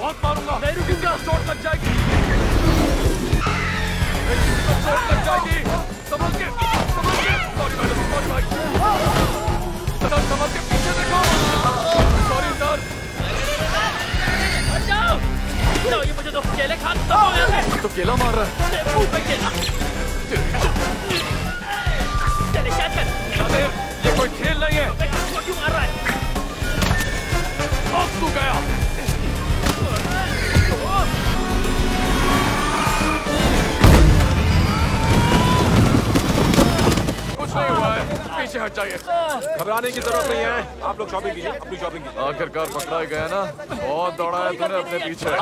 बहुत मारूँगा। नहीं रुकूँगा चोट लग जाएगी। चोट लग जाएगी। समझ के समझ के। सॉरी मैडम सॉरी भाई। सर समझ के पीछे देखो। सॉरी सर जाओ ये मुझे तो केले खा से तो केला मार रहा है। मुँह पे केला। चले क्या कर? ये कोई खेल नहीं है। क्यों मार रहा है। तू गया। पीछे हट जाइए घबराने की ज़रूरत नहीं है। आप लोग शॉपिंग कीजिए, अपनी शॉपिंग कीजिए। आखिरकार पकड़ा गया ना। बहुत दौड़ा है तूने अपने पीछे।